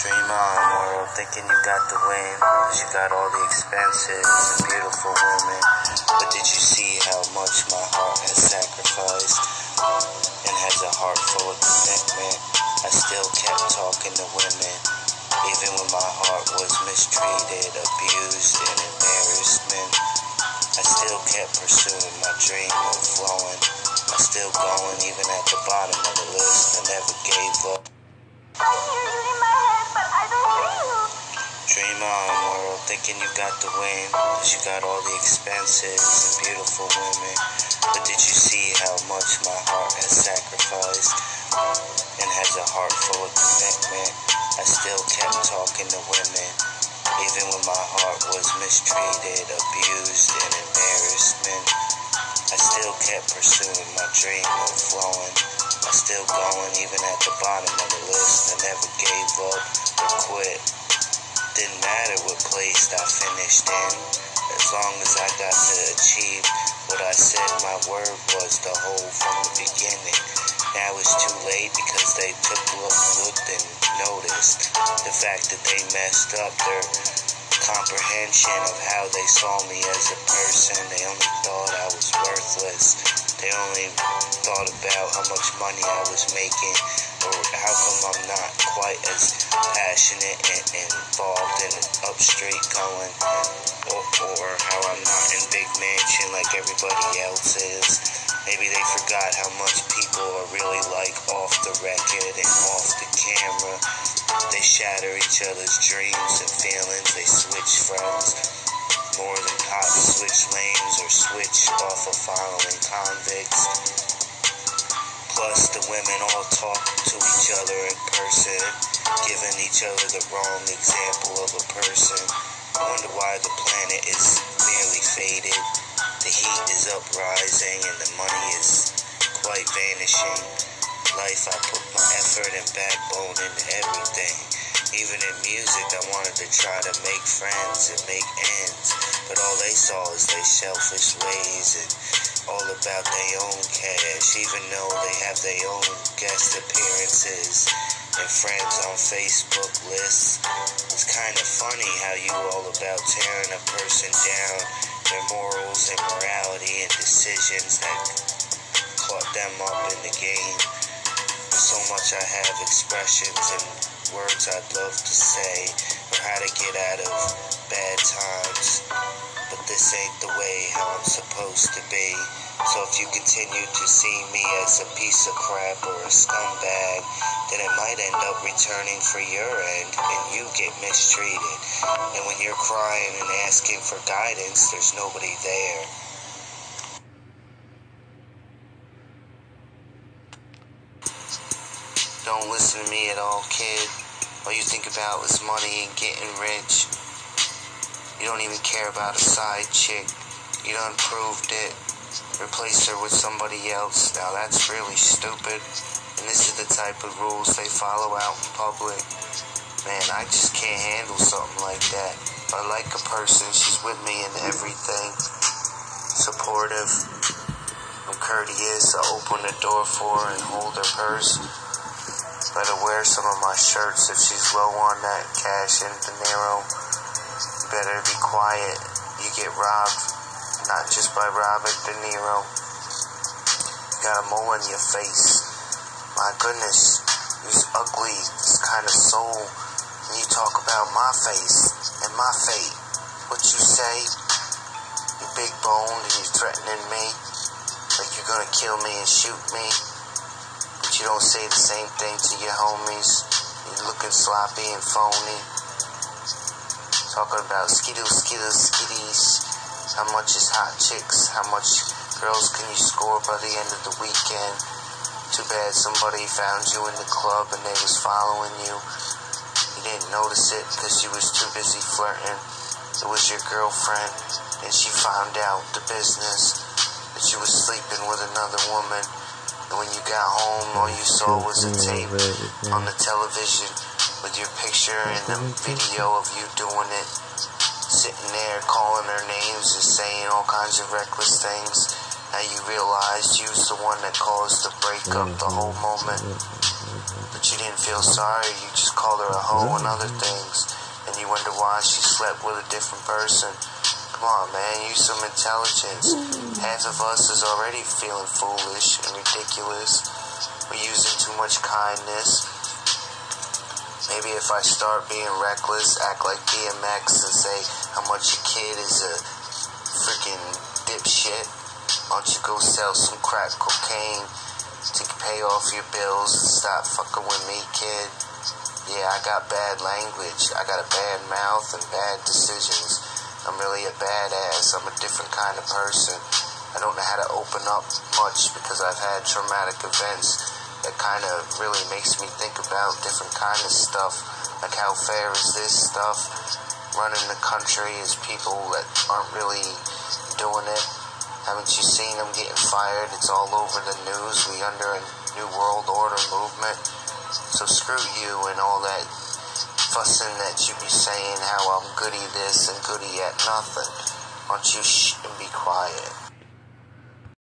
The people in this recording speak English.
Dream on, world, thinking you got the win. Cause you got all the expenses and beautiful women. But did you see how much my heart has sacrificed? And has a heart full of commitment. I still kept talking to women. Even when my heart was mistreated, abused, and embarrassment. I still kept pursuing my dream of flowing. I'm still going even at the bottom of the list. I never gave up. Dream on, world, thinking you got the win. Cause you got all the expenses and beautiful women. But did you see how much my heart has sacrificed? Uh, and has a heart full of commitment. I still kept talking to women. Even when my heart was mistreated, abused, and embarrassment. I still kept pursuing my dream of flowing. I'm still going even at the bottom of the list. I never gave up or quit. Didn't matter what place I finished in, as long as I got to achieve what I said my word was the whole from the beginning. Now it's too late because they took look, looked and noticed the fact that they messed up their comprehension of how they saw me as a person. They only thought I was worthless. They only thought about how much money I was making or how come I'm not quite as passionate and, involved in up street going or, or how I'm not in big mansion like everybody else is. Maybe they forgot how much people are really like off the record and off the camera. They shatter each other's dreams and feelings. They switch friends more than cops switch lanes or switch off of following convicts. Women all talk to each other in person, giving each other the wrong example of a person. I wonder why the planet is merely faded. The heat is uprising and the money is quite vanishing. Life, I put my effort and backbone into everything. Even in music, I wanted to try to make friends and make ends. But all they saw is their selfish ways and all about their own cash, even though they have their own guest appearances and friends on Facebook lists. It's kind of funny how you all about tearing a person down, their morals and morality and decisions that caught them up in the game. So much I have expressions and words I'd love to say how to get out of bad times. But this ain't the way how I'm supposed to be. So if you continue to see me as a piece of crap or a scumbag, then it might end up returning for your end and you get mistreated. And when you're crying and asking for guidance, there's nobody there. Don't listen to me at all, kid. All you think about is money and getting rich. You don't even care about a side chick. You done proved it. Replace her with somebody else. Now that's really stupid. And this is the type of rules they follow out in public. Man, I just can't handle something like that. I like a person, she's with me in everything. Supportive. I'm courteous. I open the door for her and hold her purse. Let her wear some of my shirts if she's low on that cash and dinero. Better be quiet. You get robbed, not just by Robert De Niro. You got a mole in your face. My goodness, you're ugly, this kind of soul. And you talk about my face and my fate. What you say? You big boned and you threatening me. Like you're gonna kill me and shoot me. You don't say the same thing to your homies. You're looking sloppy and phony. Talking about skittles, skittles, skitties. How much is hot chicks? How much girls can you score by the end of the weekend? Too bad somebody found you in the club and they was following you. You didn't notice it because you was too busy flirting. It was your girlfriend and she found out the business that you was sleeping with another woman. And when you got home, all you saw was a tape on the television with your picture and the video of you doing it. Sitting there calling their names and saying all kinds of reckless things. Now you realized you was the one that caused the breakup, the whole moment. But But you didn't feel sorry, you just called her a hoe and other things. And you wonder why she slept with a different person. Come on, man, use some intelligence. Half of us is already feeling foolish and ridiculous. We're using too much kindness. Maybe if I start being reckless, act like DMX and say how much your kid is a freaking dipshit, why don't you go sell some crack cocaine to pay off your bills and stop fucking with me, kid? Yeah, I got bad language. I got a bad mouth and bad decisions. A badass. I'm a different kind of person. I don't know how to open up much because I've had traumatic events that kind of really makes me think about different kind of stuff. Like how fair is this stuff? Running the country is people that aren't really doing it. Haven't you seen them getting fired? It's all over the news. We under a new world order movement. So screw you and all that fussing that you be saying how I'm goody this and goody at nothing. Why don't you shh and be quiet?